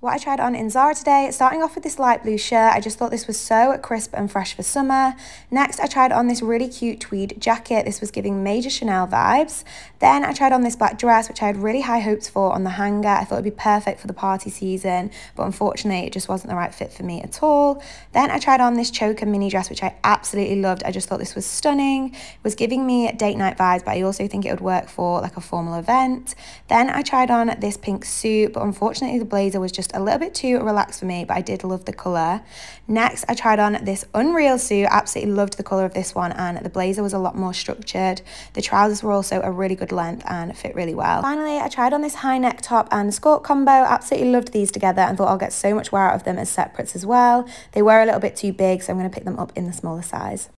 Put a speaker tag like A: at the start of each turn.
A: What I tried on in Zara today, starting off with this light blue shirt, I just thought this was so crisp and fresh for summer. Next, I tried on this really cute tweed jacket. This was giving major Chanel vibes. Then I tried on this black dress, which I had really high hopes for on the hanger. I thought it'd be perfect for the party season, but unfortunately it just wasn't the right fit for me at all. Then I tried on this choker mini dress, which I absolutely loved. I just thought this was stunning. It was giving me date night vibes, but I also think it would work for like a formal event. Then I tried on this pink suit, but unfortunately the blazer was just just a little bit too relaxed for me, but I did love the colour. Next, I tried on this Unreal suit. Absolutely loved the colour of this one, and the blazer was a lot more structured. The trousers were also a really good length and fit really well. Finally, I tried on this high neck top and skirt combo. Absolutely loved these together and thought I'll get so much wear out of them as separates as well. They were a little bit too big, so I'm going to pick them up in the smaller size.